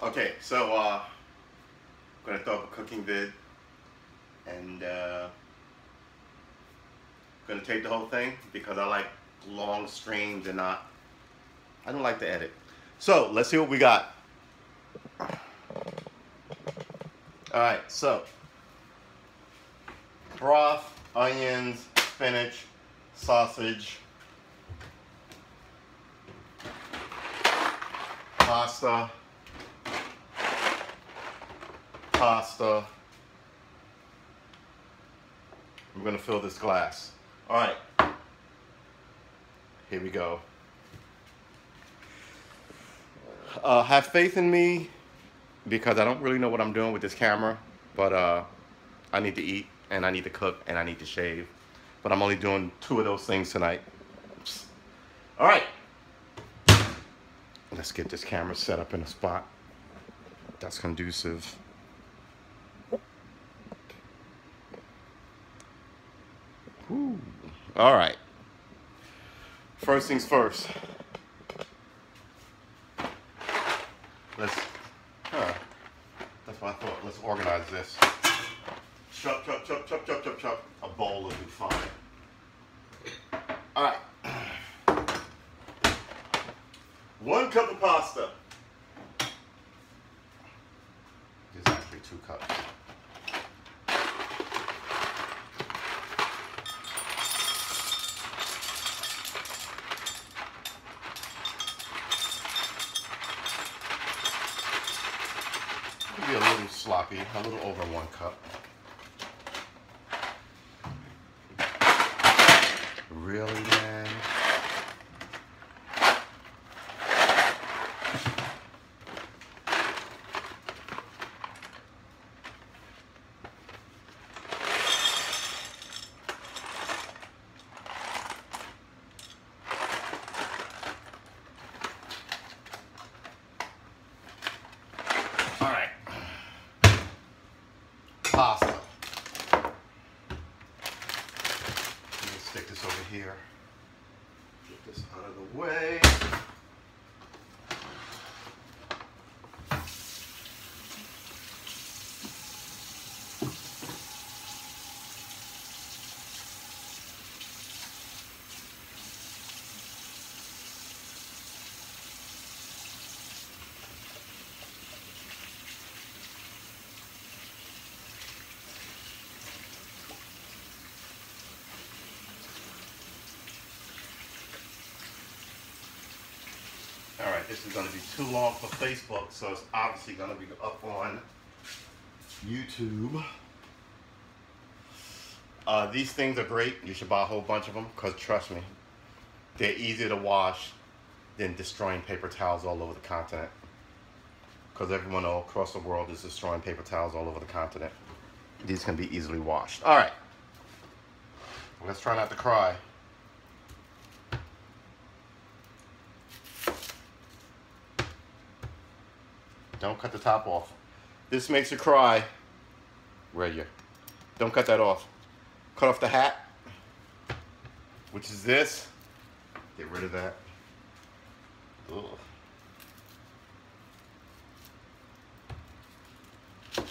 Okay, so uh, I'm gonna throw up a cooking vid, and uh, gonna tape the whole thing because I like long streams and not. I don't like to edit. So let's see what we got. All right, so broth, onions, spinach, sausage, pasta, pasta. We're gonna fill this glass. All right, here we go. Uh, have faith in me because I don't really know what I'm doing with this camera, but uh, I need to eat and I need to cook and I need to shave. But I'm only doing two of those things tonight. All right. Let's get this camera set up in a spot that's conducive. Whew. All right. First things first. Let's, huh, that's what I thought. Let's organize this. Chop, chop, chop, chop, chop, chop, chop. A bowl will be fine. All right. One cup of pasta. There's actually two cups. Be a little sloppy, a little over one cup. Really, man? All right. Pasta. Let me stick this over here. Get this out of the way. This is gonna be too long for Facebook, so it's obviously gonna be up on YouTube. Uh, these things are great. You should buy a whole bunch of them, cause trust me, they're easier to wash than destroying paper towels all over the continent. Cause everyone all across the world is destroying paper towels all over the continent. These can be easily washed. All right, let's try not to cry. Don't cut the top off. This makes you cry. Where are you? Don't cut that off. Cut off the hat, which is this. Get rid of that. Ugh. Cut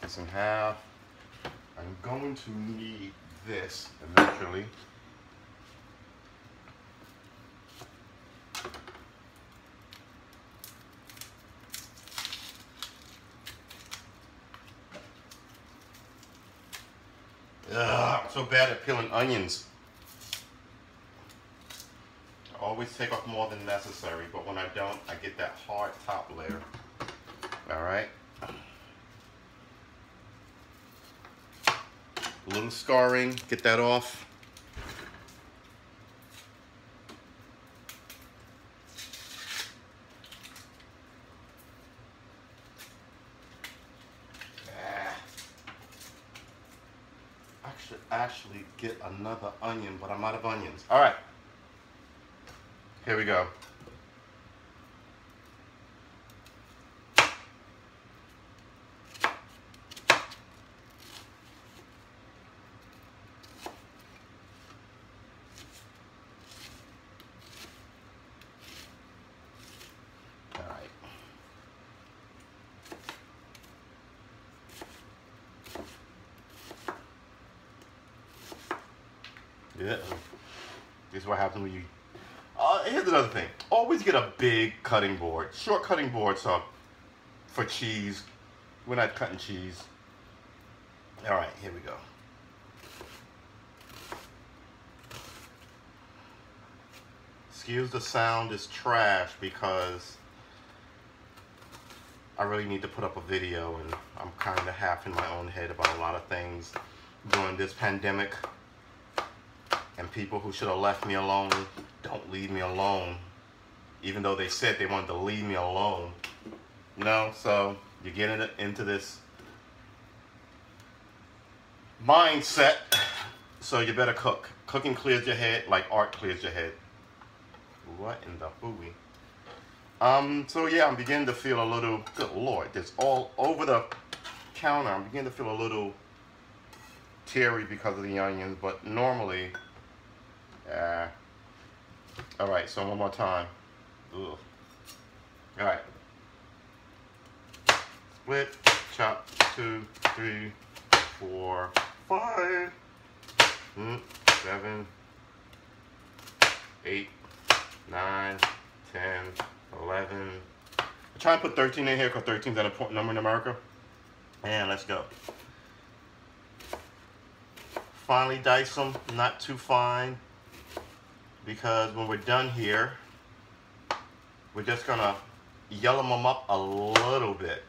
this in half. I'm going to need this eventually. Ugh, I'm so bad at peeling onions. I always take off more than necessary, but when I don't, I get that hard top layer. All right. A little scarring, get that off. Ah. I should actually get another onion, but I'm out of onions. All right. Here we go. All right. Yeah. You. Uh, here's another thing. Always get a big cutting board. Short cutting boards are for cheese. We're not cutting cheese. All right, here we go. Excuse the sound is trash because I really need to put up a video and I'm kind of half in my own head about a lot of things during this pandemic and people who should have left me alone don't leave me alone. Even though they said they wanted to leave me alone. You know so you get into this mindset so you better cook. Cooking clears your head like art clears your head. What in the hooey? Um so yeah i'm beginning to feel a little good lord this all over the counter i'm beginning to feel a little teary because of the onions but normally yeah. All right, so one more time. Ugh. All right. Split, chop, two, three, four, five, mm, seven, eight, nine, ten, eleven. I try and put 13 in here because 13 is an important number in America. And let's go. Finally dice them, not too fine because when we're done here, we're just gonna yellow them up a little bit.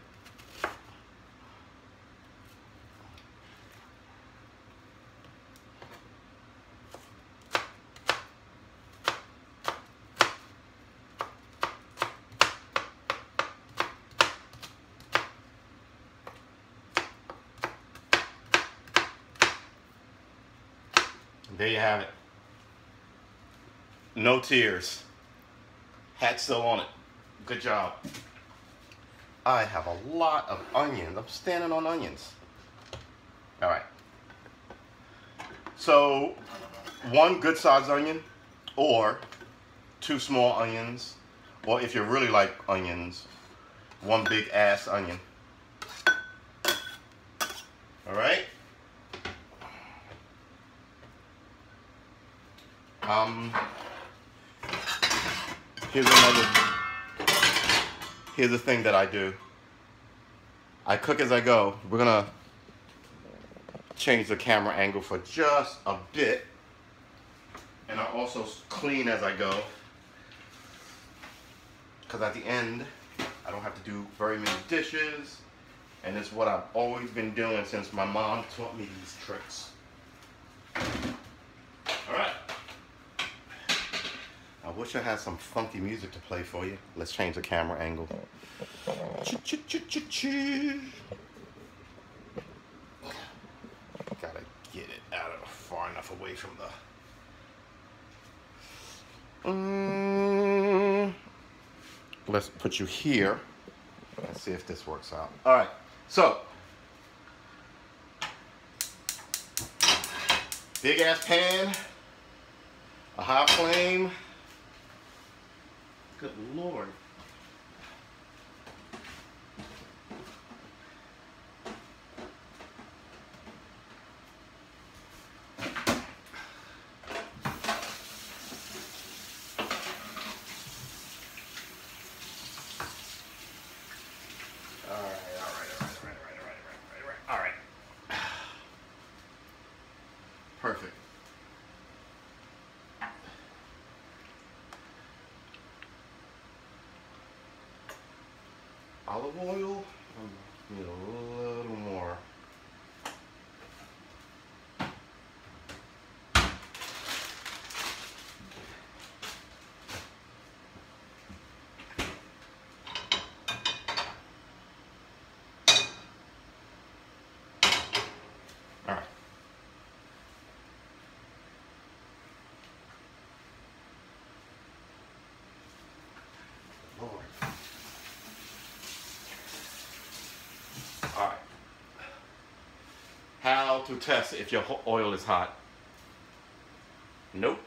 there you have it. No tears. Hat still on it. Good job. I have a lot of onions. I'm standing on onions. All right. So one good sized onion or two small onions or if you really like onions, one big ass onion. All right. Um, Here's another, here's the thing that I do. I cook as I go. We're gonna change the camera angle for just a bit. And I also clean as I go. Because at the end, I don't have to do very many dishes. And it's what I've always been doing since my mom taught me these tricks. Wish I had some funky music to play for you. Let's change the camera angle. Gotta get it out of far enough away from the. Mm. Let's put you here. Let's see if this works out. All right, so big ass pan, a high flame. Good Lord. Perfect. olive oil. Need a little more. All right. Lord. All right. How to test if your oil is hot? Nope.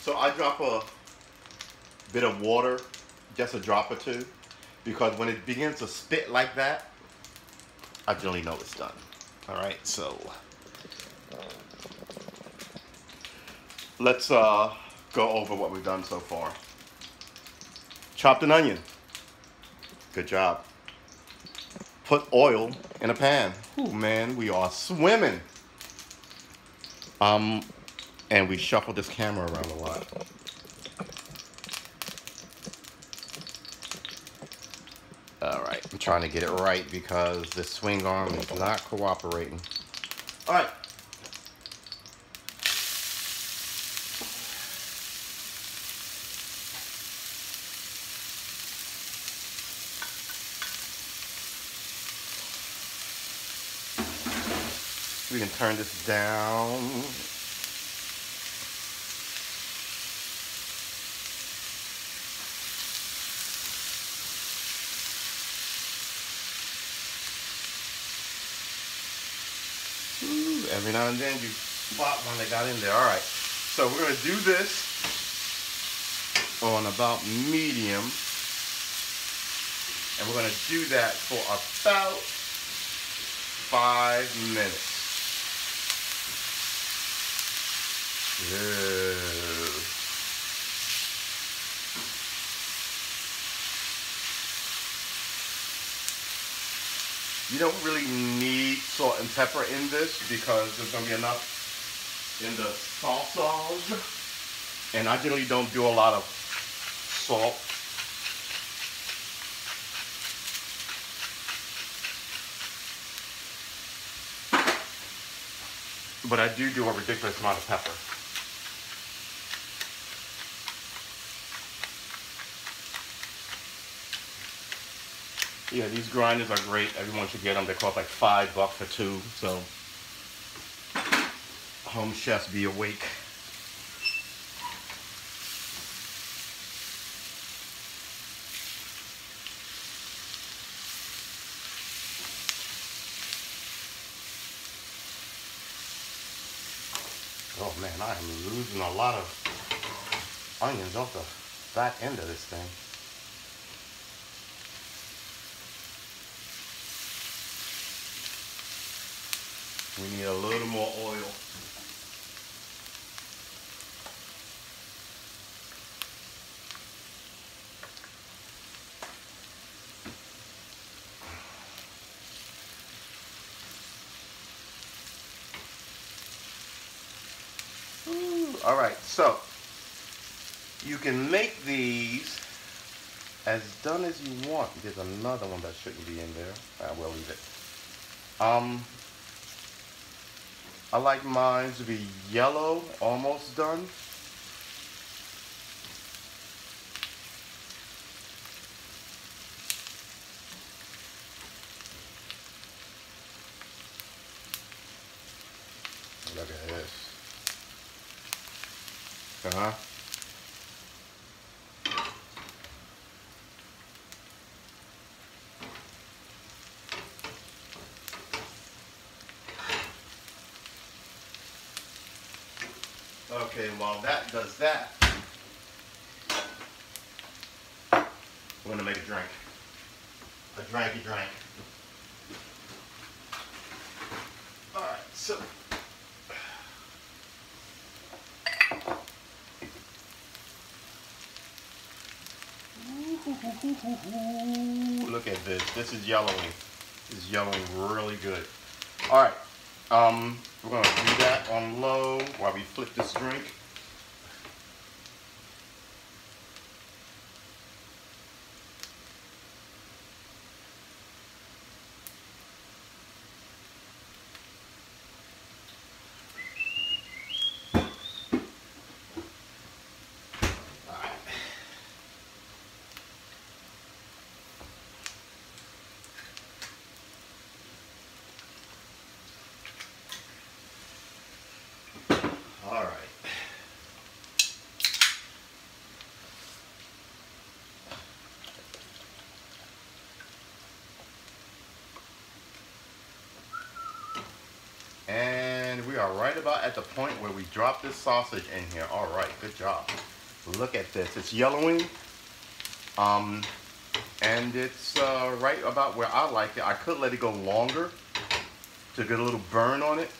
So I drop a bit of water, just a drop or two, because when it begins to spit like that, I generally know it's done. All right, so let's uh, go over what we've done so far. Chopped an onion. Good job. Put oil in a pan. Ooh, man, we are swimming. Um, and we shuffle this camera around a lot. All right, I'm trying to get it right because the swing arm is not cooperating. All right. We can turn this down. Ooh, every now and then you spot one that got in there. All right, so we're gonna do this on about medium. And we're gonna do that for about five minutes. You don't really need salt and pepper in this because there's gonna be enough in the salsas. And I generally don't do a lot of salt. But I do do a ridiculous amount of pepper. Yeah, these grinders are great. Everyone should get them. They cost like five bucks for two. So, home chefs be awake. Oh man, I am losing a lot of onions off the back end of this thing. We need a little more oil. Ooh, All right, so you can make these as done as you want. There's another one that shouldn't be in there. I will leave it. Um, I like mine to be yellow, almost done. Look at this. Uh-huh. Okay, while that does that, we're gonna make a drink. A drinky drink. Alright, so Look at this. This is yellowing. This is yellowing really good. All right. Um, we're gonna do that on low while we flip this drink. All right. All right. And we are right about at the point where we drop this sausage in here. All right, good job. Look at this. It's yellowing. Um, and it's uh, right about where I like it. I could let it go longer to get a little burn on it.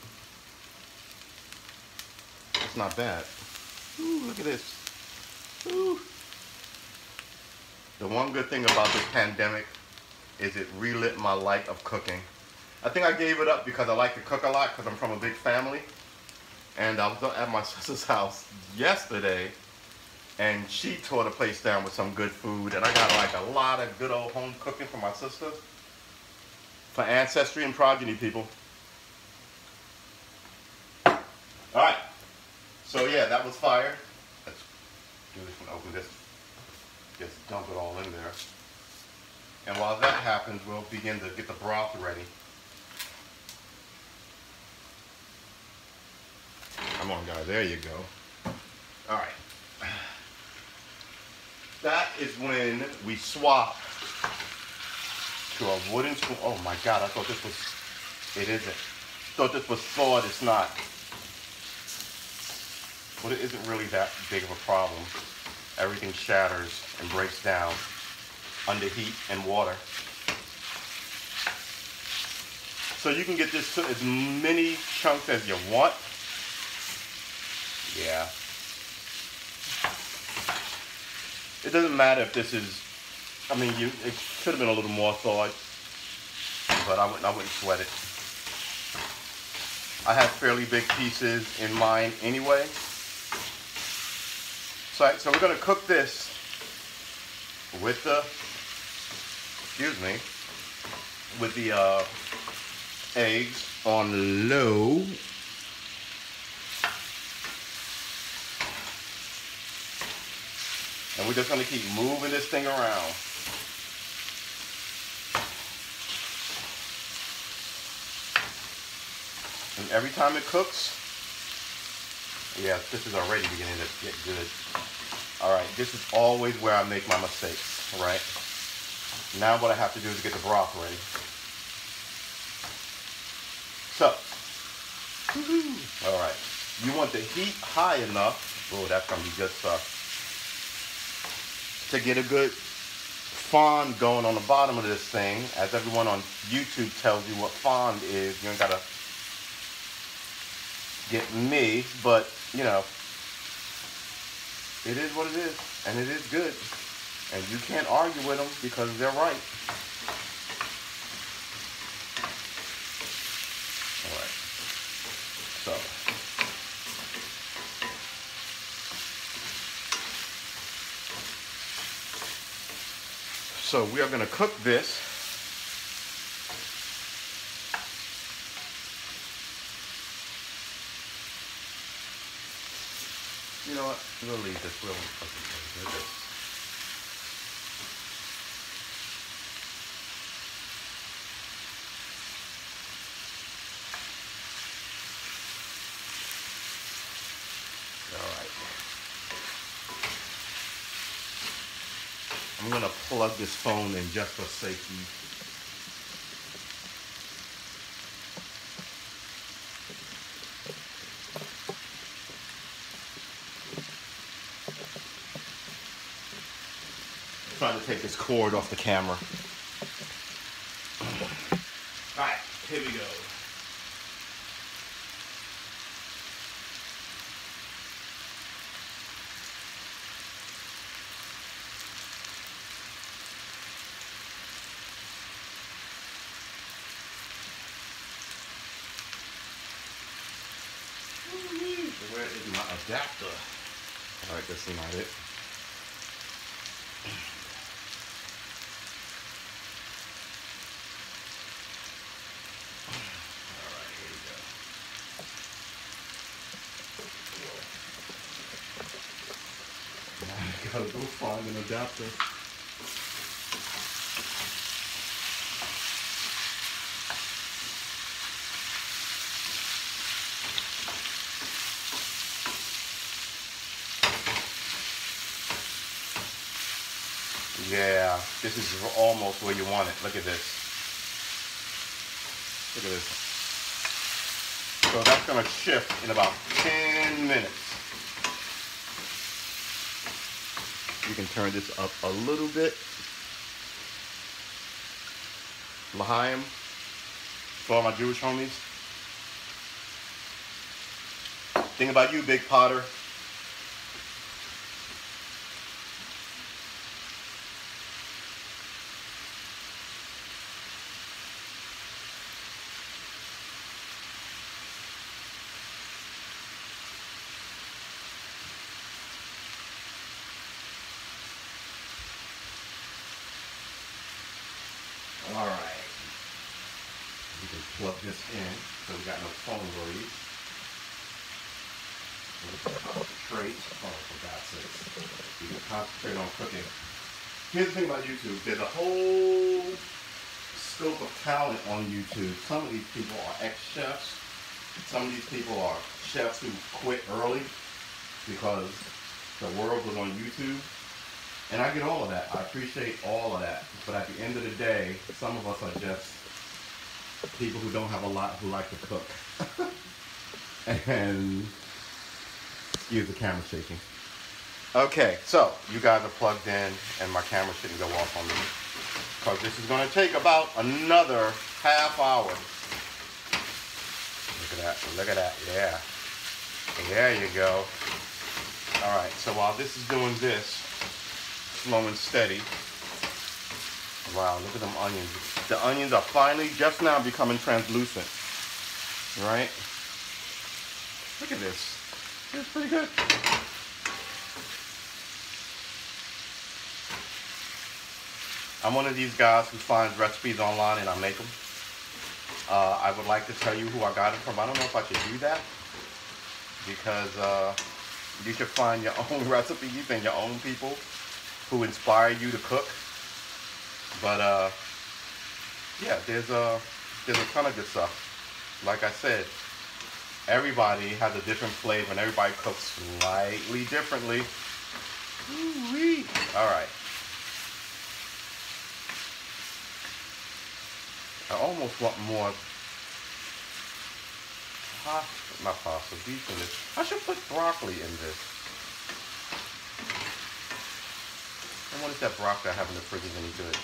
It's not bad. Ooh, look at this. Ooh. The one good thing about this pandemic is it relit my light of cooking. I think I gave it up because I like to cook a lot because I'm from a big family. And I was at my sister's house yesterday and she tore the place down with some good food and I got like a lot of good old home cooking for my sister. For ancestry and progeny people. Alright. So yeah, that was fire. Let's do this one, open this. Just dump it all in there. And while that happens, we'll begin to get the broth ready. Come on, guys. There you go. All right. That is when we swap to a wooden spoon. Oh my God, I thought this was, it isn't. Thought this was thawed, it's not. But it isn't really that big of a problem. Everything shatters and breaks down under heat and water. So you can get this to as many chunks as you want. Yeah. It doesn't matter if this is, I mean, you it should have been a little more thought, but I wouldn't, I wouldn't sweat it. I have fairly big pieces in mine anyway. So, so we're gonna cook this with the, excuse me, with the uh, eggs on low And we're just gonna keep moving this thing around. And every time it cooks, yeah, this is already beginning to get good. All right, this is always where I make my mistakes, right? Now what I have to do is get the broth ready. So, all right, you want the heat high enough. Oh, that's gonna be good stuff to get a good fond going on the bottom of this thing. As everyone on YouTube tells you what fond is, you ain't gotta get me, but you know, it is what it is, and it is good. And you can't argue with them because they're right. So we are going to cook this. You know what? We'll leave this. We'll, this. I'm going to plug this phone in just for safety. trying to take this cord off the camera. All right, here we go. Where is my adapter? Alright, that's not it. Gotta go find an adapter. Yeah, this is almost where you want it. Look at this. Look at this. So that's gonna shift in about 10 minutes. You can turn this up a little bit. L'chaim, for all my Jewish homies. Think about you, Big Potter. All right. We can plug this in so we got no phone worries. Concentrate. Oh, for God's sake. We can concentrate on cooking. Here's the thing about YouTube. There's a whole scope of talent on YouTube. Some of these people are ex-chefs. Some of these people are chefs who quit early because the world was on YouTube. And I get all of that. I appreciate all of that. But at the end of the day, some of us are just people who don't have a lot who like to cook. and excuse the camera shaking. Okay, so you guys are plugged in and my camera shouldn't go off on me. Because this is going to take about another half hour. Look at that. Look at that. Yeah. There you go. All right, so while this is doing this, slow and steady. Wow, look at them onions. The onions are finally just now becoming translucent. Right? Look at this. It's pretty good. I'm one of these guys who finds recipes online and I make them. Uh, I would like to tell you who I got them from. I don't know if I should do that because uh, you should find your own recipes and your own people who inspire you to cook. But uh, yeah, there's a there's a ton of good stuff. Like I said, everybody has a different flavor and everybody cooks slightly differently. Ooh-wee. All right. I almost want more pasta, not pasta, beef in this. I should put broccoli in this. I wonder if that broccoli I have in the fridge is any good.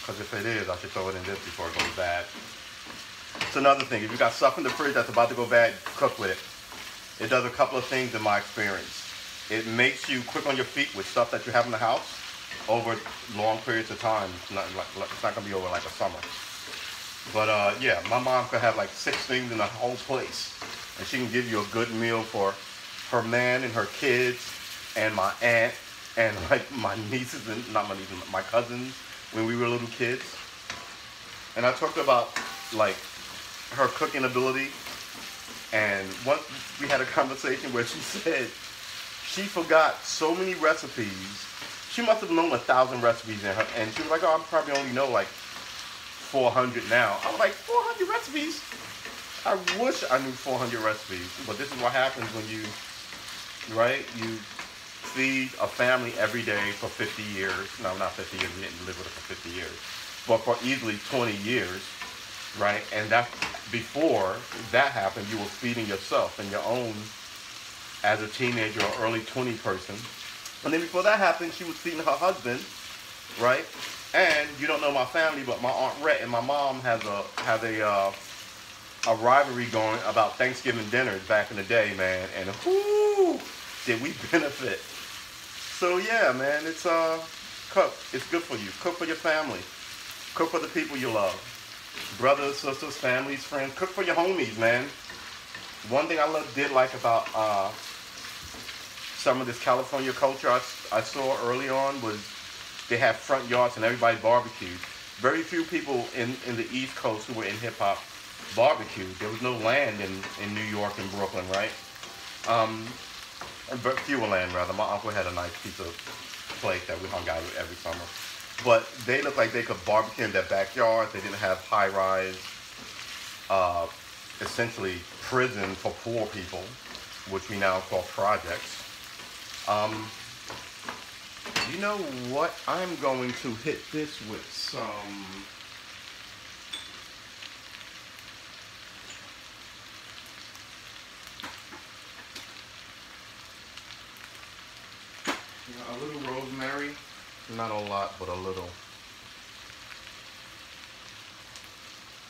Because if it is, I should throw it in this before it goes bad. It's another thing. If you got stuff in the fridge that's about to go bad, cook with it. It does a couple of things in my experience. It makes you quick on your feet with stuff that you have in the house over long periods of time. It's not, like, it's not gonna be over like a summer. But uh, yeah, my mom could have like six things in the whole place, and she can give you a good meal for her man and her kids, and my aunt, and like my nieces and not my nieces, my cousins when we were little kids. And I talked about like her cooking ability, and once we had a conversation where she said she forgot so many recipes she must have known a thousand recipes in her, and she was like, "Oh, I probably only know like 400 now." I was like, "400 recipes? I wish I knew 400 recipes." But this is what happens when you, right? You feed a family every day for 50 years. No, not 50 years. We didn't live with her for 50 years, but for easily 20 years, right? And that before that happened, you were feeding yourself and your own as a teenager or early 20 person and then before that happened, she was feeding her husband, right? And you don't know my family, but my aunt Rhett and my mom has a have a uh, a rivalry going about Thanksgiving dinners back in the day, man. And whoo, did we benefit? So yeah, man, it's uh cook. It's good for you. Cook for your family. Cook for the people you love. Brothers, sisters, families, friends. Cook for your homies, man. One thing I love, did like about uh, some of this California culture I, I saw early on was they have front yards and everybody barbecued. Very few people in, in the East Coast who were in hip hop barbecued. There was no land in, in New York and Brooklyn, right? Um, but fewer land rather. My uncle had a nice piece of place that we hung out with every summer. But they looked like they could barbecue in their backyard. They didn't have high rise, uh, essentially prison for poor people, which we now call projects. Um, you know what? I'm going to hit this with some... Not a lot, but a little.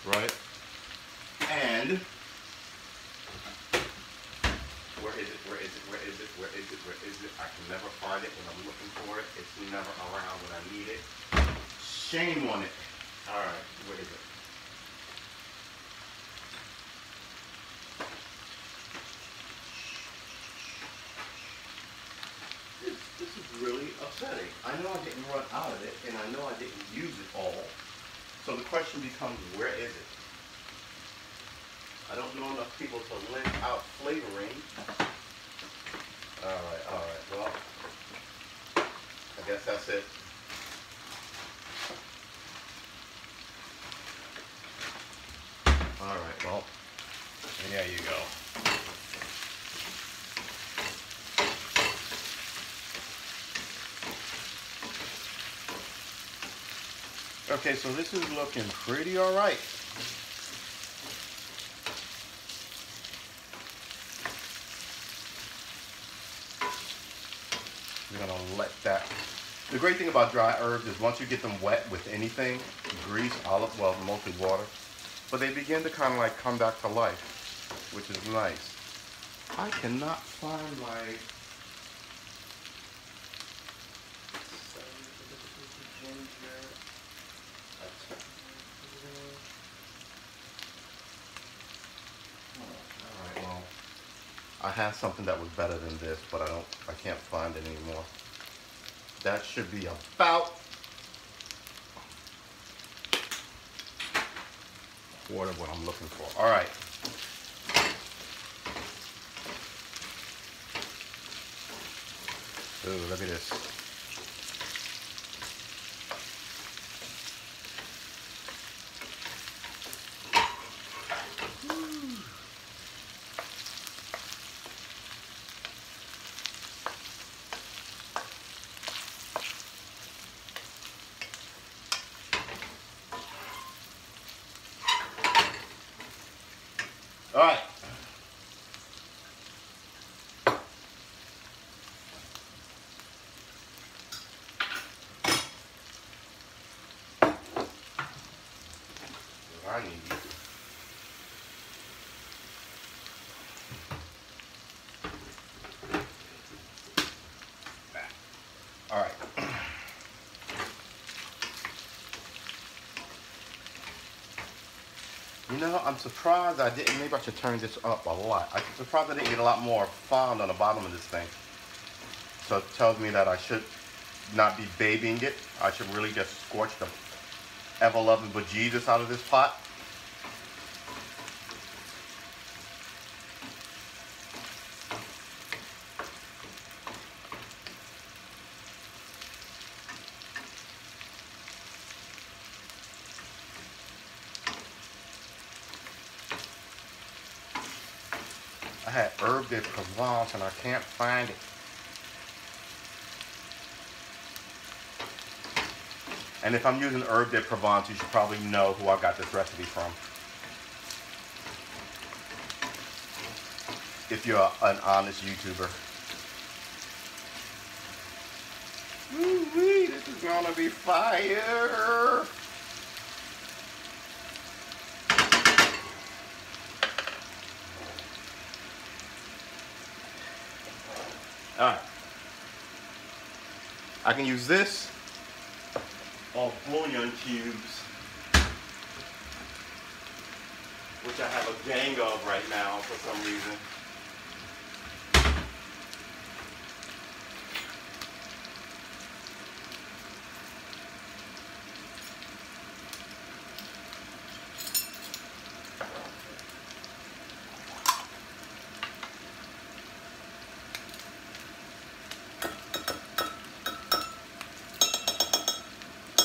Right? And where is it? Where is it? Where is it? Where is it? Where is it? I can never find it when I'm looking for it. It's never around when I need it. Shame on it. All right, where is it? This, this is really upsetting. I know I didn't run out of it, and I know I didn't use it all. So the question becomes, where is it? I don't know enough people to lend out flavoring. All right, all right, well, I guess that's it. All right, well, there you go. Okay, so this is looking pretty all right. We're gonna let that. The great thing about dry herbs is once you get them wet with anything, grease, olive, well, mostly water, but they begin to kind of like come back to life, which is nice. I cannot find my Alright, well, I had something that was better than this, but I don't, I can't find it anymore. That should be about quarter of what I'm looking for. All right. Ooh, look at this. All right. I need you. All right. Know, I'm surprised I didn't, maybe I should turn this up a lot. I'm surprised I didn't get a lot more fond on the bottom of this thing. So it tells me that I should not be babying it. I should really just scorch the ever-loving bejesus out of this pot. I had Provence and I can't find it. And if I'm using herb de Provence, you should probably know who I got this recipe from. If you're an honest YouTuber. Woo-wee, this is gonna be fire! Alright. I can use this or bouillon cubes, which I have a gang of right now for some reason.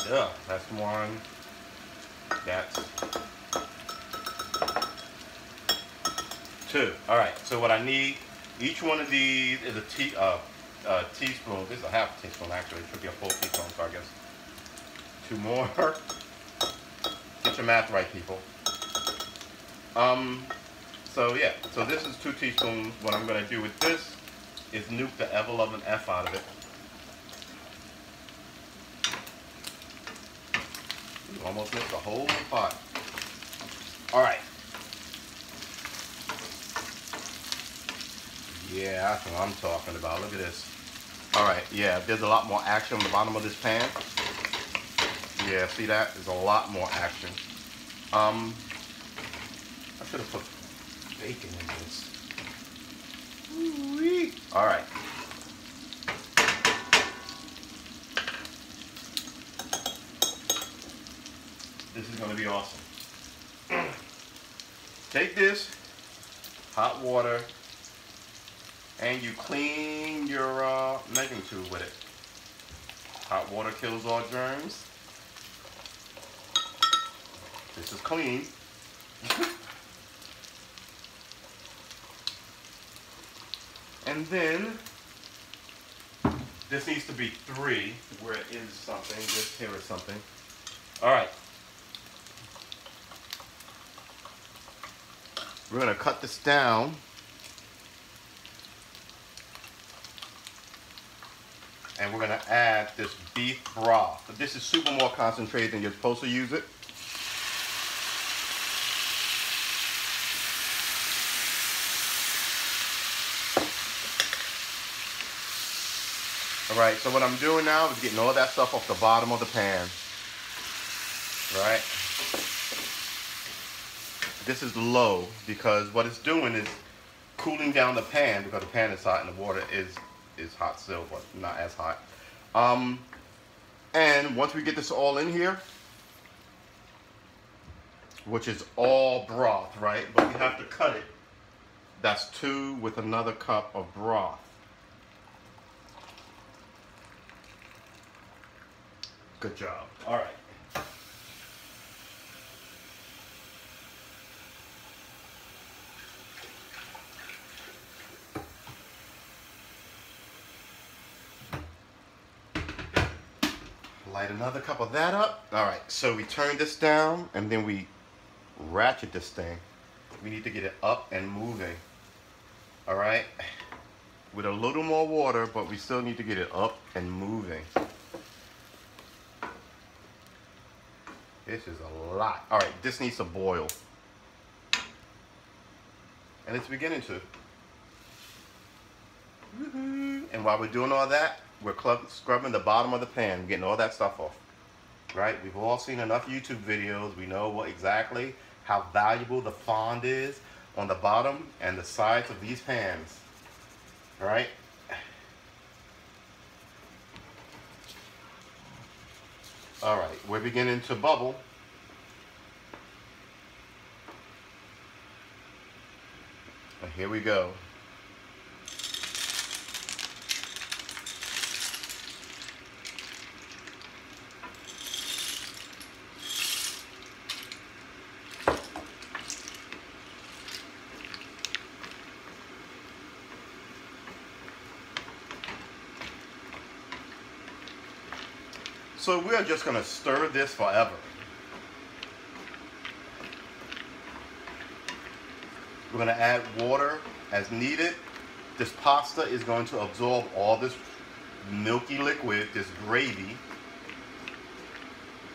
Yeah, that's one. That's two. All right. So what I need, each one of these is a tea, uh, uh, teaspoon. This is a half a teaspoon actually. It should be a full teaspoon. So I guess two more. Get your math right, people. Um. So yeah. So this is two teaspoons. What I'm gonna do with this is nuke the ever loving f out of it. Almost missed the whole pot. All right. Yeah, that's what I'm talking about. Look at this. All right, yeah, there's a lot more action on the bottom of this pan. Yeah, see that? There's a lot more action. Um, I should have put bacon in this. All right. This gonna be awesome. Take this hot water and you clean your uh, measuring tube with it. Hot water kills all germs. This is clean. and then this needs to be three where something. This here is something. All right. We're gonna cut this down. And we're gonna add this beef broth. This is super more concentrated than you're supposed to use it. All right, so what I'm doing now is getting all that stuff off the bottom of the pan. All right? This is low because what it's doing is cooling down the pan because the pan is hot and the water is is hot still, but not as hot. Um, and once we get this all in here, which is all broth, right? But we have to cut it. That's two with another cup of broth. Good job. All right. Light another cup of that up. All right, so we turn this down and then we ratchet this thing. We need to get it up and moving. All right, with a little more water, but we still need to get it up and moving. This is a lot. All right, this needs to boil. And it's beginning to. And while we're doing all that, we're scrubbing the bottom of the pan, getting all that stuff off. Right? We've all seen enough YouTube videos. We know what exactly how valuable the fond is on the bottom and the sides of these pans. Right? All right, we're beginning to bubble. Here we go. So we are just going to stir this forever. We're going to add water as needed. This pasta is going to absorb all this milky liquid, this gravy.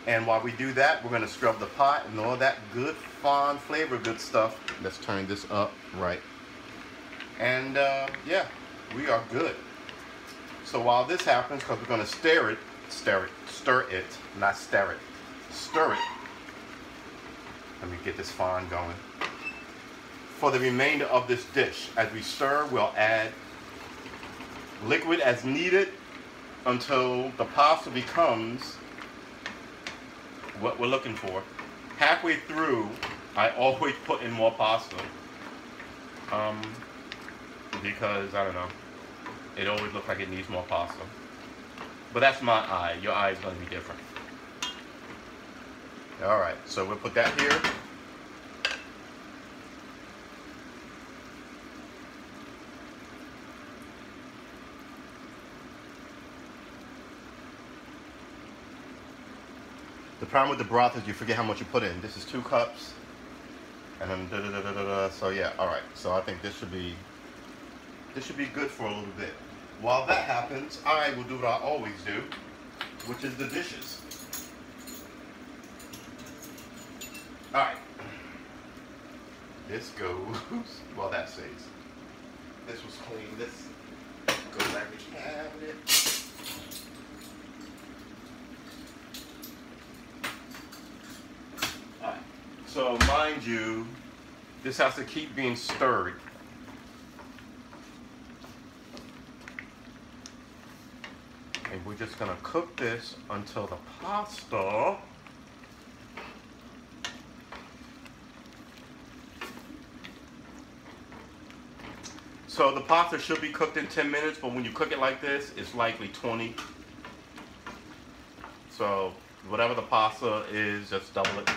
And while we do that, we're going to scrub the pot and all that good fond flavor, good stuff. Let's turn this up right. And uh, yeah, we are good. So while this happens, because we're going to stir it, stir it, stir it, not stir it, stir it. Let me get this fond going. For the remainder of this dish, as we stir, we'll add liquid as needed until the pasta becomes what we're looking for. Halfway through, I always put in more pasta. Um, because, I don't know, it always looks like it needs more pasta. But that's my eye. Your eye is going to be different. All right, so we'll put that here. The problem with the broth is you forget how much you put in. This is two cups. And then da da da da da. So yeah, all right. So I think this should be this should be good for a little bit. While that happens, I will do what I always do, which is the dishes. Alright. This goes, well that stays. This was clean. This goes back in the cabinet. So mind you, this has to keep being stirred. We're just gonna cook this until the pasta So the pasta should be cooked in 10 minutes, but when you cook it like this, it's likely 20. So whatever the pasta is, just double it.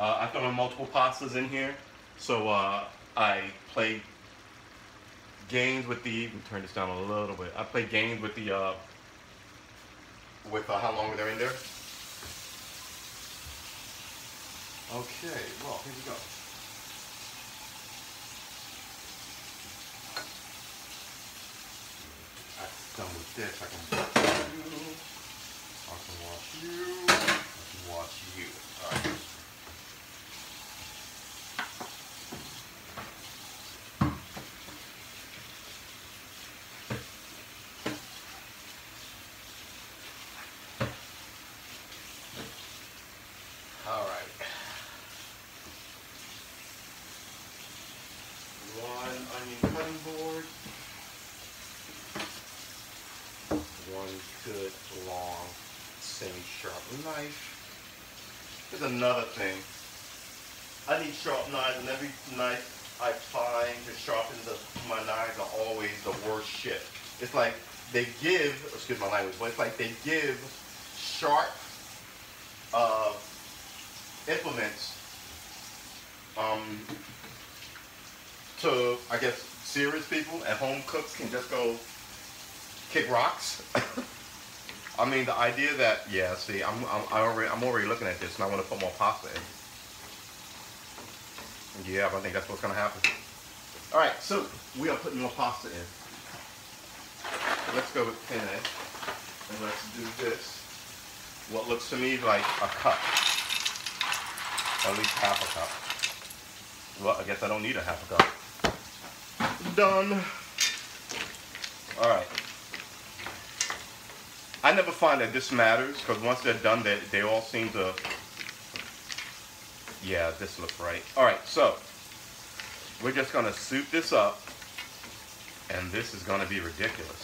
Uh, I throw in multiple pastas in here. So uh, I play games with the, turn this down a little bit. I play games with the, uh, with uh, how long they're in there. Okay, well, here we go. done with this, I can wash you. I can wash you. I can wash you. Alright. One onion cutting board. one good long knife. There's another thing. I need sharp knives and every knife I find to sharpen the, my knives are always the worst shit. It's like they give, excuse my language, but it's like they give sharp uh, implements um, to, I guess, serious people and home cooks can just go kick rocks. I mean, the idea that yeah, see, I'm I'm I already I'm already looking at this, and I want to put more pasta in. Yeah, I think that's what's gonna happen. All right, so we are putting more pasta in. Let's go with penne, and let's do this. What looks to me like a cup, at least half a cup. Well, I guess I don't need a half a cup. Done. All right. I never find that this matters because once they're done, they, they all seem to, yeah, this looks right. All right, so we're just gonna soup this up and this is gonna be ridiculous.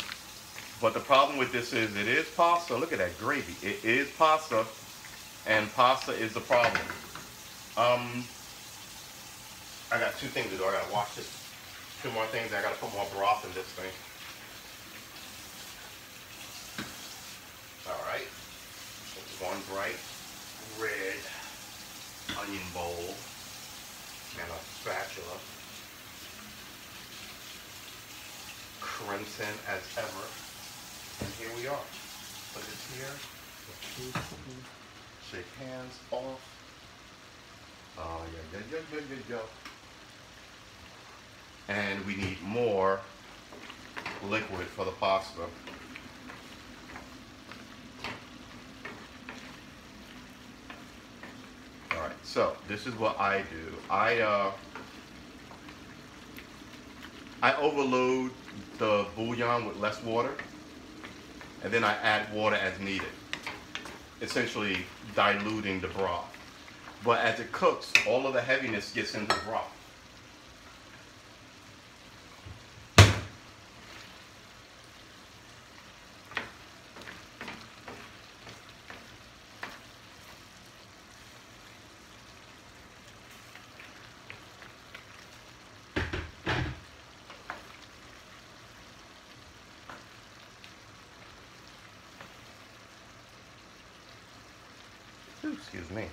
But the problem with this is it is pasta. Look at that gravy. It is pasta and pasta is the problem. Um, I got two things to do. I gotta wash this. Two more things. I gotta put more broth in this thing. All right. One bright red onion bowl and a spatula. Crimson as ever. And here we are. Put this here. Shake hands off. Oh, yeah, yeah, yeah, yeah, yeah, yeah. And we need more liquid for the pasta. Alright, so this is what I do. I uh, I overload the bouillon with less water and then I add water as needed. Essentially diluting the broth. But as it cooks, all of the heaviness gets into the broth. Ooh, excuse me.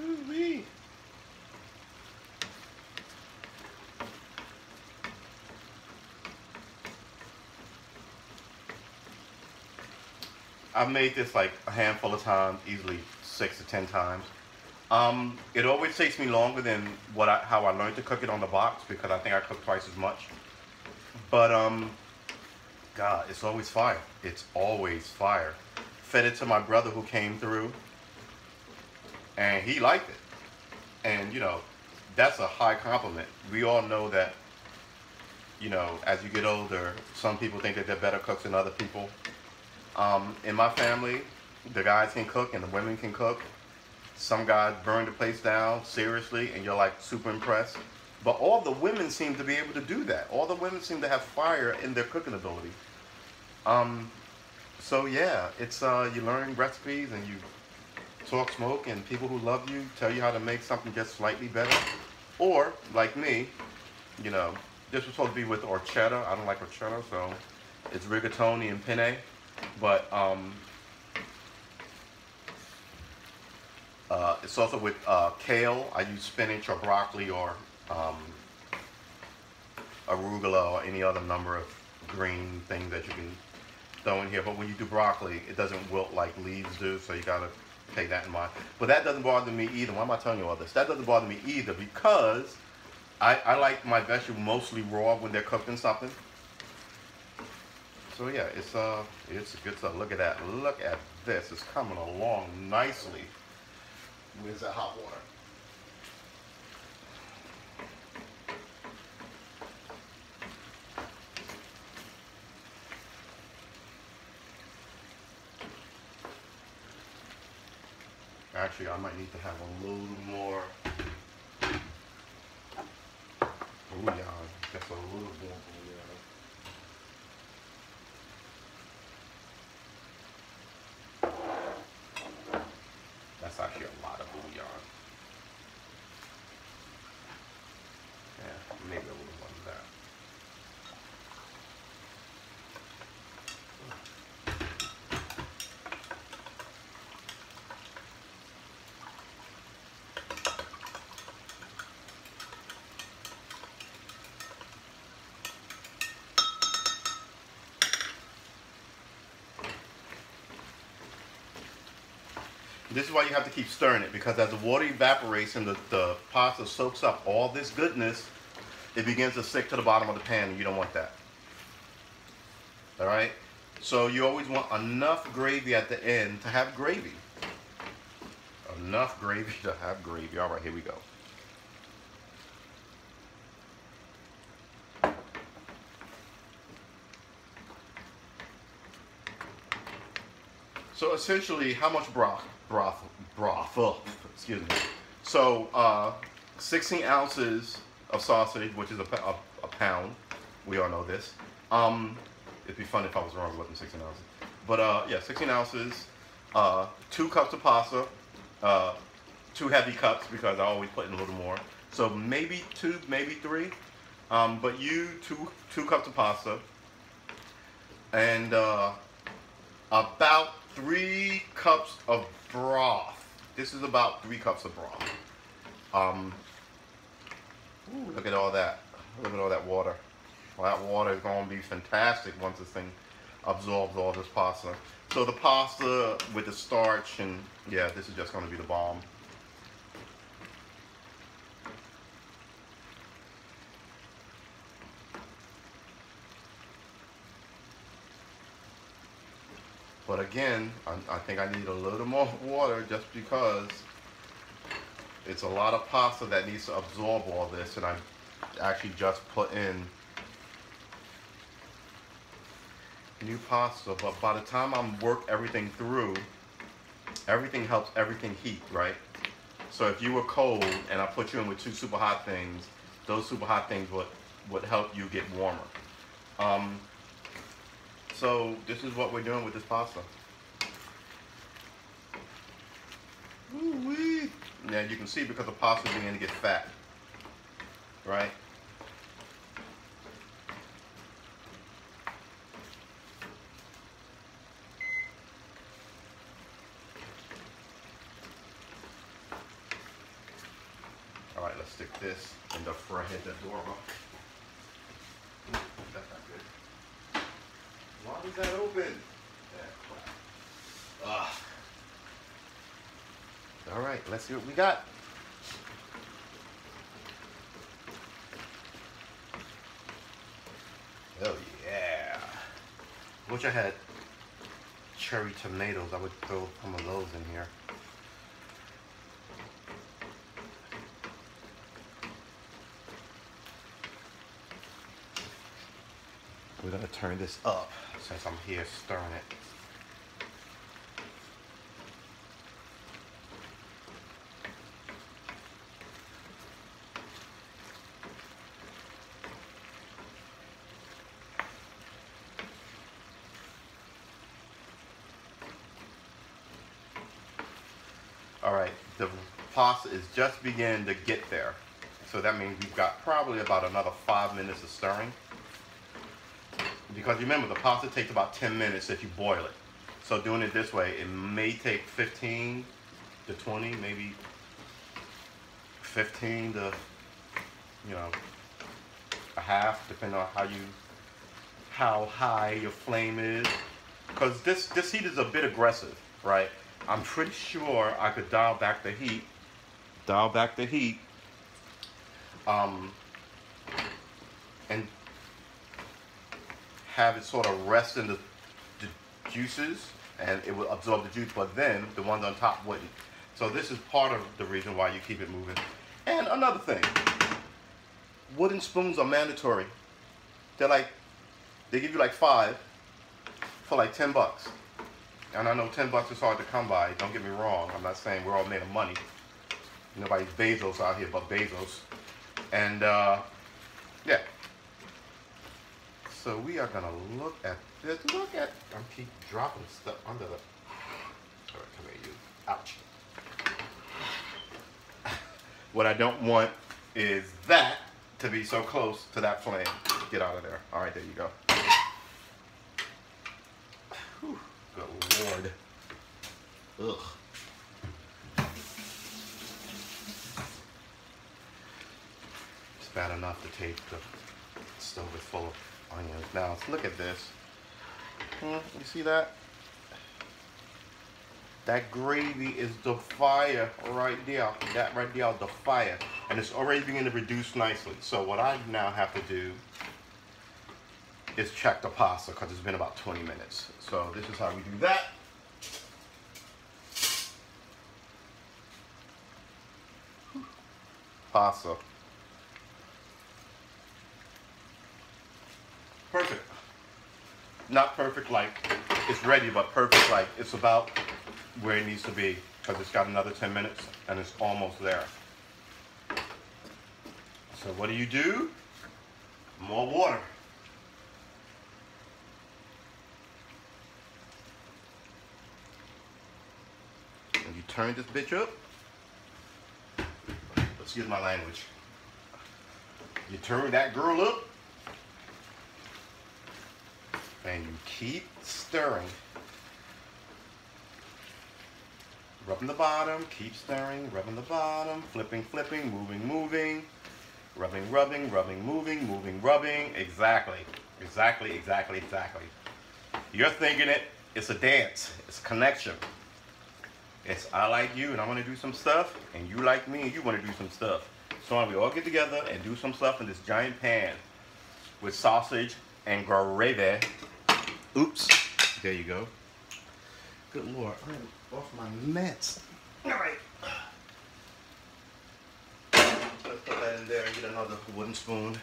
Ooh-wee. I've made this like a handful of times, easily six to ten times. Um, it always takes me longer than what I, how I learned to cook it on the box because I think I cook twice as much. But um, God, it's always fire. It's always fire. Fed it to my brother who came through, and he liked it. And you know, that's a high compliment. We all know that. You know, as you get older, some people think that they're better cooks than other people. Um, in my family, the guys can cook and the women can cook. Some guys burn the place down seriously, and you're like super impressed. But all the women seem to be able to do that. All the women seem to have fire in their cooking ability. Um, so yeah, it's uh, you learn recipes and you talk smoke, and people who love you tell you how to make something just slightly better. Or like me, you know, this was supposed to be with orecchiette. I don't like orecchiette, so it's rigatoni and penne. But um, uh, it's also with uh, kale. I use spinach or broccoli or um, arugula or any other number of green things that you can throw in here. But when you do broccoli, it doesn't wilt like leaves do, so you gotta take that in mind. But that doesn't bother me either. Why am I telling you all this? That doesn't bother me either because I, I like my vegetables mostly raw when they're cooked in something. So yeah, it's uh, it's good stuff. Look at that. Look at this. It's coming along nicely. Where's that hot water? Actually, I might need to have a little more bouillon, just a little more bouillon. That's actually a lot of bouillon. Yeah, maybe a little more than that. This is why you have to keep stirring it because as the water evaporates and the, the pasta soaks up all this goodness, it begins to stick to the bottom of the pan and you don't want that. All right? So you always want enough gravy at the end to have gravy. Enough gravy to have gravy. All right, here we go. So essentially, how much broth? Broth, broth. Excuse me. So, uh, 16 ounces of sausage, which is a, a, a pound. We all know this. Um, it'd be fun if I was wrong. It wasn't 16 ounces. But uh, yeah, 16 ounces. Uh, two cups of pasta. Uh, two heavy cups because I always put in a little more. So maybe two, maybe three. Um, but you two two cups of pasta and uh, about three cups of broth. This is about three cups of broth. Um, ooh, look at all that. Look at all that water. Well, that water is going to be fantastic once this thing absorbs all this pasta. So the pasta with the starch and yeah, this is just going to be the bomb. But again, I, I think I need a little more water just because it's a lot of pasta that needs to absorb all this and I actually just put in new pasta. But by the time I'm work everything through everything helps everything heat right? So if you were cold and I put you in with two super hot things those super hot things would would help you get warmer. Um, so this is what we're doing with this pasta Ooh-wee. Now you can see because the pasta is beginning to get fat, right? All right, let's stick this in the freidora. That's not that open? Ugh. Ah. All right, let's see what we got. Oh yeah. Wish I had cherry tomatoes. I would throw some of those in here. We're gonna turn this up since I'm here stirring it. All right, the pasta is just beginning to get there. So that means we've got probably about another five minutes of stirring. Because remember, the pasta takes about 10 minutes if you boil it. So doing it this way, it may take 15 to 20, maybe 15 to, you know, a half, depending on how you, how high your flame is. Because this, this heat is a bit aggressive, right? I'm pretty sure I could dial back the heat, dial back the heat, um, and have it sort of rest in the, the juices and it will absorb the juice, but then the ones on top wouldn't. So this is part of the reason why you keep it moving. And another thing, wooden spoons are mandatory. They're like, they give you like five for like 10 bucks. And I know 10 bucks is hard to come by, don't get me wrong. I'm not saying we're all made of money. Nobody's Bezos out here but Bezos. And uh, yeah. So we are gonna look at this. Look at, I'm keep dropping stuff under the, all right, come here you, ouch. What I don't want is that to be so close to that flame. Get out of there. All right, there you go. Whew. Good lord. Ugh. It's bad enough to take the stove is full of onions. Now, let's look at this. Hmm, you see that? That gravy is the fire right there. That right there, the fire. And it's already beginning to reduce nicely. So what I now have to do is check the pasta because it's been about 20 minutes. So this is how we do that. Pasta. Perfect. Not perfect like it's ready, but perfect like it's about where it needs to be because it's got another 10 minutes and it's almost there. So what do you do? More water. And you turn this bitch up. Excuse my language. You turn that girl up. And you keep stirring. Rubbing the bottom, keep stirring, rubbing the bottom, flipping, flipping, moving, moving, rubbing, rubbing, rubbing, moving, moving, rubbing. Exactly, exactly, exactly, exactly. You're thinking it, it's a dance, it's a connection. It's I like you and I want to do some stuff, and you like me and you want to do some stuff. So we all get together and do some stuff in this giant pan with sausage and gravy. Oops, there you go. Good lord, I'm off my meds. All right. Let's put that in there and get another wooden spoon.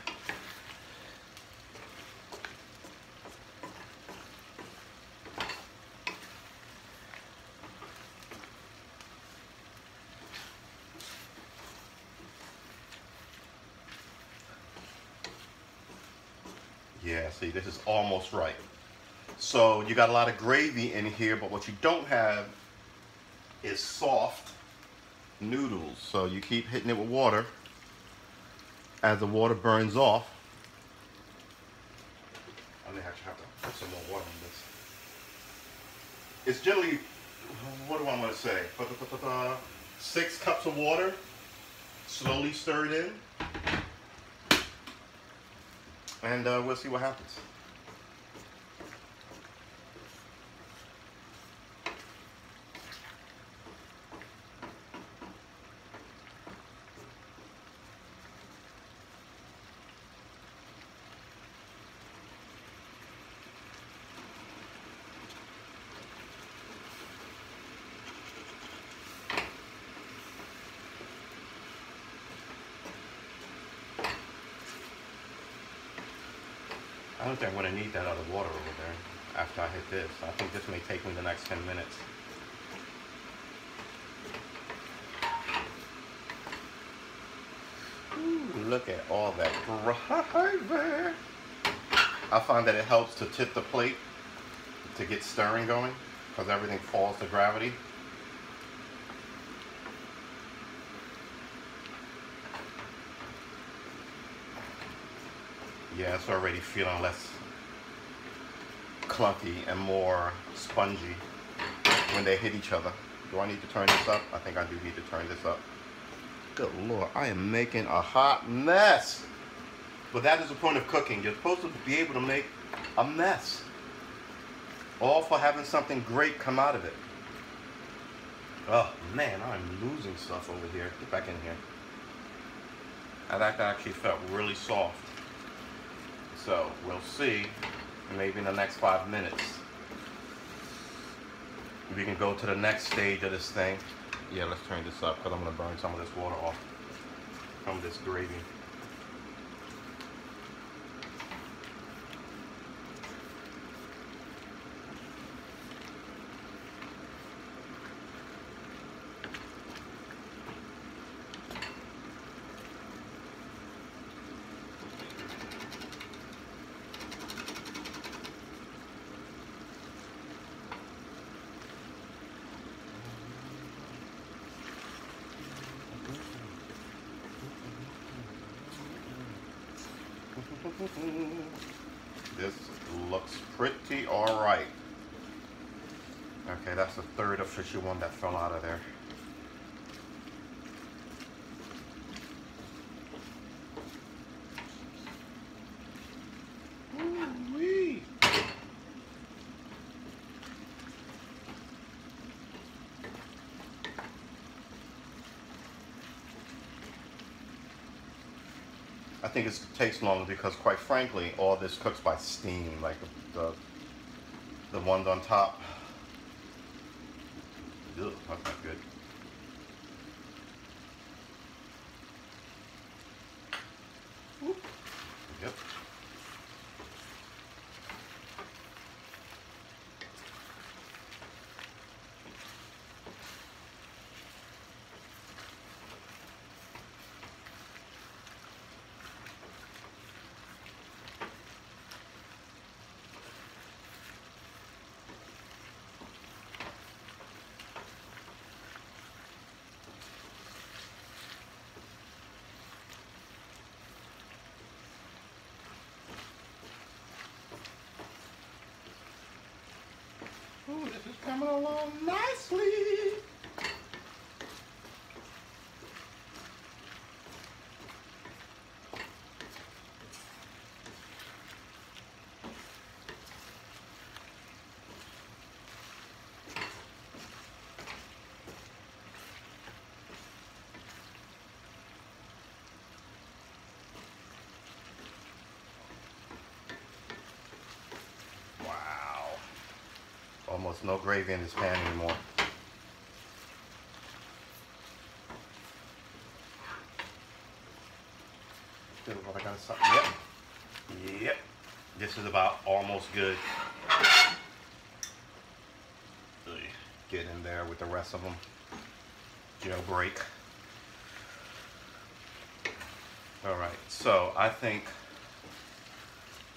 Yeah, see, this is almost right. So you got a lot of gravy in here, but what you don't have is soft noodles. So you keep hitting it with water. As the water burns off, I may actually have to put some more water in this. It's generally, what do I want to say? Six cups of water, slowly stirred in, and uh, we'll see what happens. Think I'm gonna need that other water over there after I hit this. I think this may take me the next 10 minutes. Ooh, look at all that gravy. I find that it helps to tip the plate to get stirring going because everything falls to gravity. Yeah, it's already feeling less clunky and more spongy when they hit each other. Do I need to turn this up? I think I do need to turn this up. Good lord, I am making a hot mess. But that is the point of cooking. You're supposed to be able to make a mess. All for having something great come out of it. Oh man, I'm losing stuff over here. Get back in here. That actually felt really soft. So we'll see, maybe in the next five minutes. We can go to the next stage of this thing. Yeah, let's turn this up because I'm gonna burn some of this water off from this gravy. Mm-hmm. This looks pretty alright. Okay, that's the third official one that fell out of there. I think it takes long because, quite frankly, all this cooks by steam. Like the the, the ones on top. Ugh, that's not good. Yep. Ooh, this is coming along nicely. Wow. Almost no gravy in this pan anymore. Got something. Yep. Yep. This is about almost good. Get in there with the rest of them. Jailbreak. All right, so I think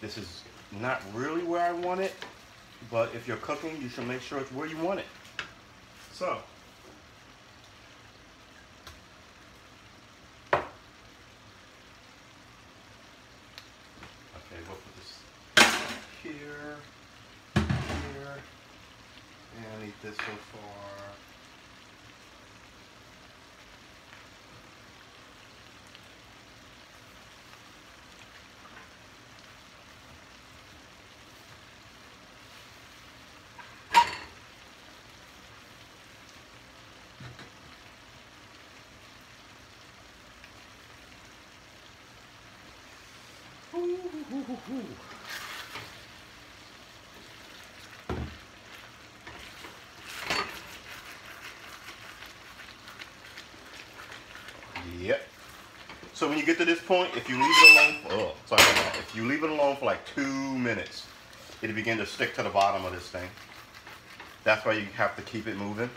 this is not really where I want it, but if you're cooking, you should make sure it's where you want it. So, okay, we'll put this here, here, and eat this so far. Ooh. So when you get to this point, if you leave it alone, oh, sorry. If you leave it alone for like two minutes, it'll begin to stick to the bottom of this thing. That's why you have to keep it moving.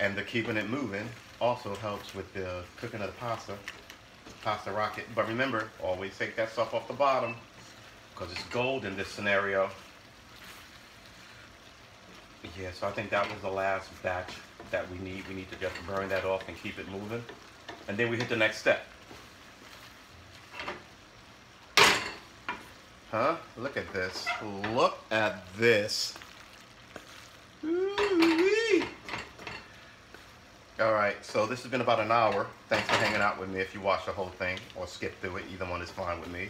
And the keeping it moving also helps with the cooking of the pasta, pasta rocket. But remember, always take that stuff off the bottom because it's gold in this scenario. Yeah, so I think that was the last batch that we need. We need to just burn that off and keep it moving. And then we hit the next step. Huh? Look at this. Look at this. All right, so this has been about an hour. Thanks for hanging out with me. If you watch the whole thing or skip through it, either one is fine with me.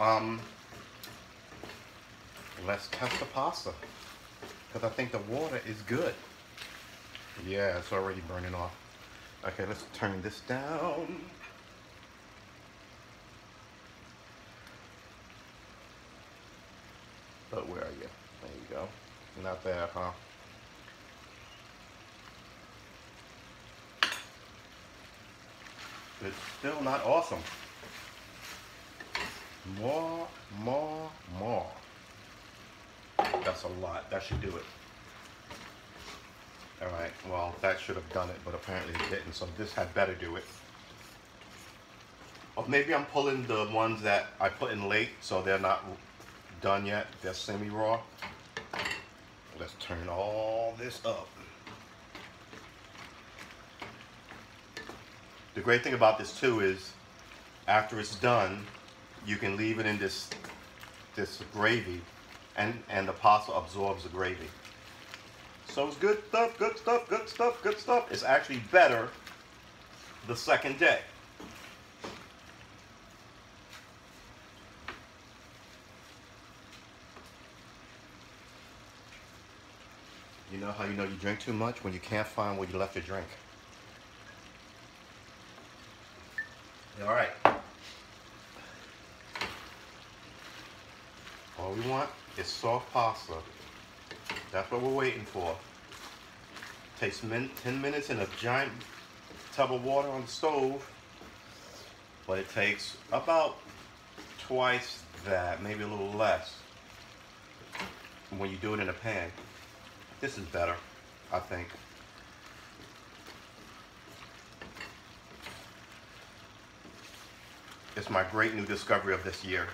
Um, let's test the pasta because I think the water is good. Yeah, it's already burning off. Okay, let's turn this down. But where are you? There you go. Not bad, huh? It's still not awesome. More, more, more. That's a lot. That should do it. All right, well, that should have done it, but apparently it didn't, so this had better do it. Or maybe I'm pulling the ones that I put in late, so they're not done yet. They're semi-raw. Let's turn all this up. The great thing about this too is, after it's done, you can leave it in this, this gravy, and, and the pasta absorbs the gravy. So it's good stuff, good stuff, good stuff, good stuff. It's actually better the second day. You know how you know you drink too much? When you can't find where you left your drink. All right. All we want is soft pasta. That's what we're waiting for. Takes min 10 minutes in a giant tub of water on the stove, but it takes about twice that, maybe a little less, when you do it in a pan. This is better, I think. It's my great new discovery of this year.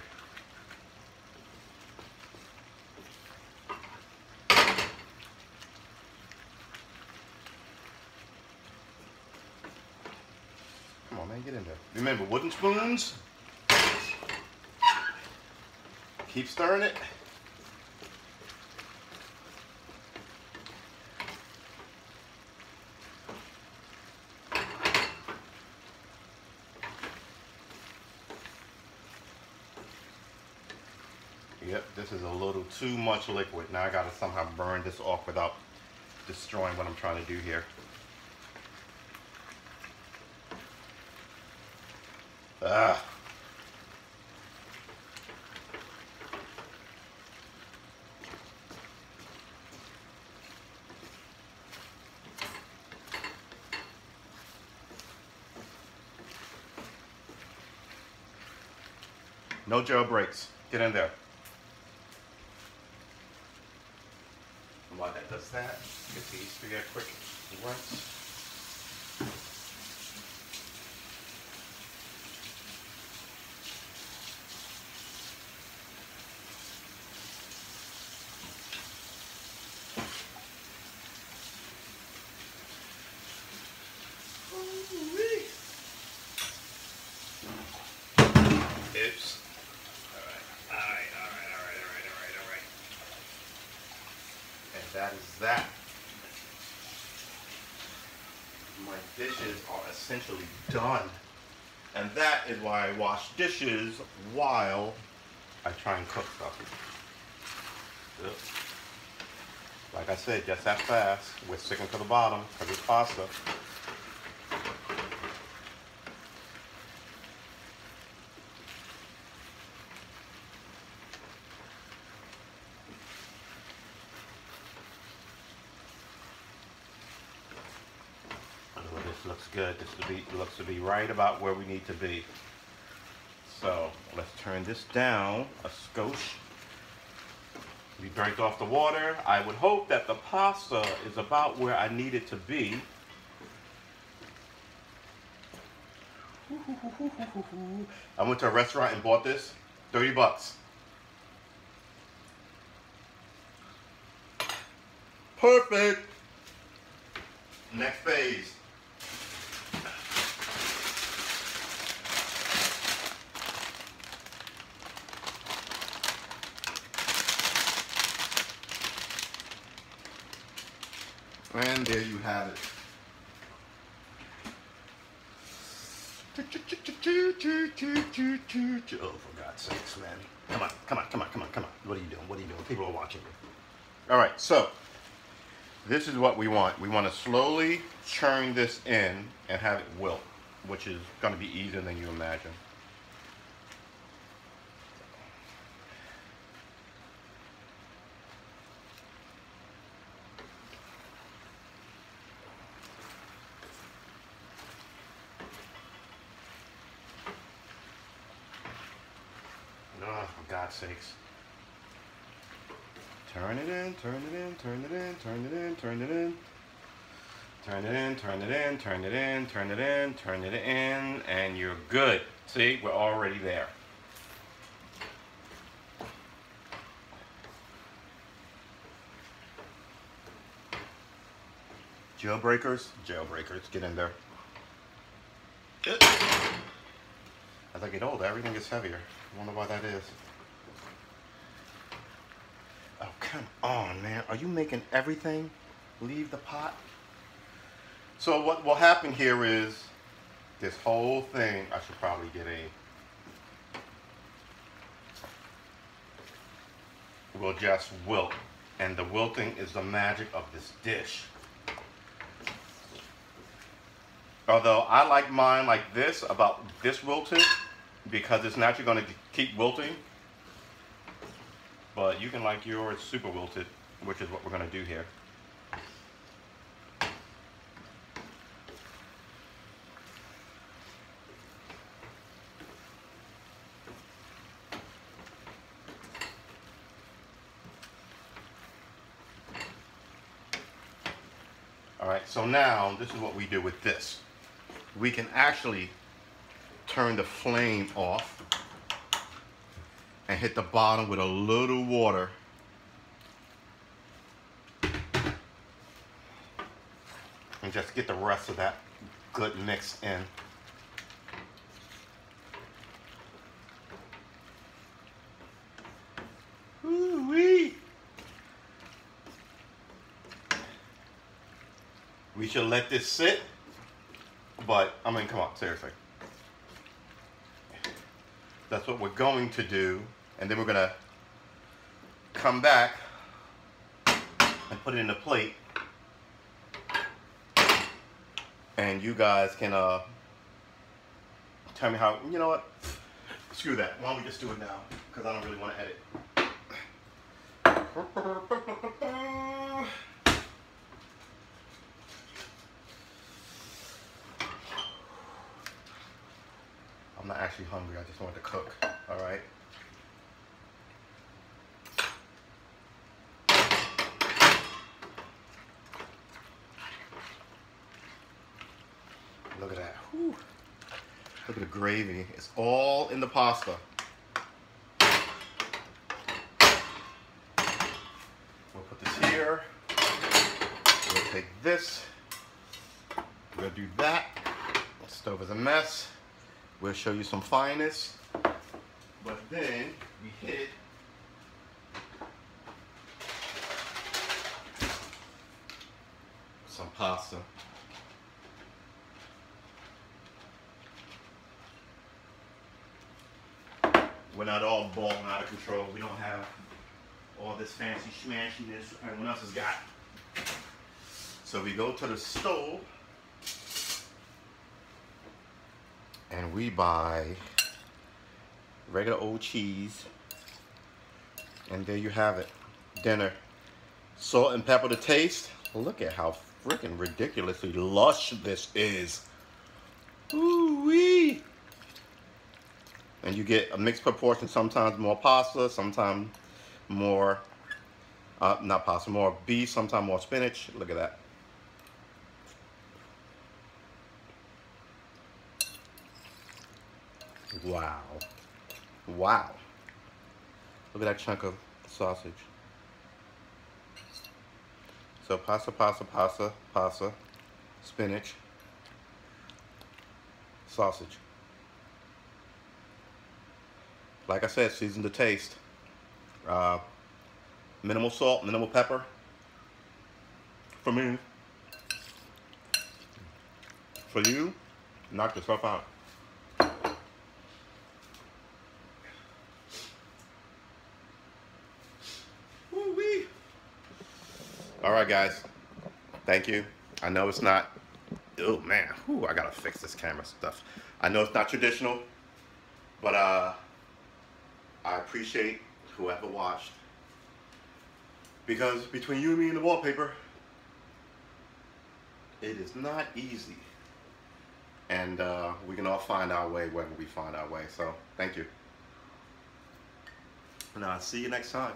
Come on, man, get in there. Remember, wooden spoons. Keep stirring it. Yep, this is a little too much liquid. Now I gotta somehow burn this off without destroying what I'm trying to do here. Ah. No jailbreaks. Get in there. while that does that, these three quick rinse. that is that. My dishes are essentially done. And that is why I wash dishes while I try and cook stuff. Like I said, just that fast. We're sticking to the bottom because it's pasta. looks good. This to be, looks to be right about where we need to be. So let's turn this down a skosh. We drank off the water. I would hope that the pasta is about where I need it to be. I went to a restaurant and bought this. 30 bucks. Perfect. Next phase. And there you have it. Oh, for God's sakes, man. Come on, come on, come on, come on, come on. What are you doing? What are you doing? People are watching me. All right, so this is what we want. We want to slowly churn this in and have it wilt, which is going to be easier than you imagine. Oh, for God's sakes. Turn it in, turn it in, turn it in, turn it in, turn it in. Turn it in, turn it in, turn it in, turn it in, and you're good. See, we're already there. Jailbreakers, jailbreakers, get in there. As I get older, everything gets heavier. I wonder why that is. Oh, come on, man. Are you making everything leave the pot? So what will happen here is this whole thing, I should probably get a, will just wilt. And the wilting is the magic of this dish. Although I like mine like this, about this wilted, because it's naturally going to keep wilting. But you can like yours super wilted, which is what we're going to do here. So now this is what we do with this. We can actually turn the flame off and hit the bottom with a little water. And just get the rest of that good mix in. Should let this sit, but I mean, come on, seriously. That's what we're going to do. And then we're gonna come back and put it in a plate. And you guys can uh, tell me how, you know what? Screw that. Why don't we just do it now? Because I don't really want to edit. Actually hungry. I just wanted to cook. All right. Look at that. Whew. Look at the gravy. It's all in the pasta. We'll put this here. We'll take this. We'll do that. The stove is a mess. We'll show you some finest. But then we hit some pasta. We're not all balling out of control. We don't have all this fancy schmashiness everyone else has got. So we go to the stove and we buy regular old cheese and there you have it dinner salt and pepper to taste look at how freaking ridiculously lush this is Ooh wee. And you get a mixed proportion, sometimes more pasta, sometimes more, uh, not pasta, more beef, sometimes more spinach. Look at that. Wow. Wow. Look at that chunk of sausage. So pasta, pasta, pasta, pasta, spinach, sausage. Like I said, season to taste. Uh, minimal salt, minimal pepper. For me. For you, knock yourself out. All right, guys. Thank you. I know it's not, oh man, whew, I gotta fix this camera stuff. I know it's not traditional, but uh, I appreciate whoever watched. Because between you and me and the wallpaper, it is not easy. And uh, we can all find our way wherever we find our way. So, thank you. And I'll see you next time.